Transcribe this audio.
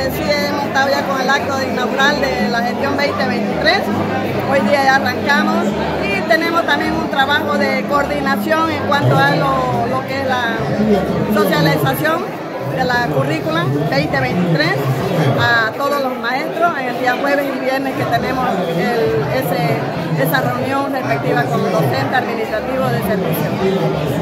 Este, sí, hemos ya con el acto inaugural de la gestión 2023. Hoy día ya arrancamos y tenemos también un trabajo de coordinación en cuanto a lo, lo que es la socialización de la currícula 2023 a todos los maestros en el día jueves y viernes que tenemos ese, esa reunión respectiva con los docentes administrativos de servicio.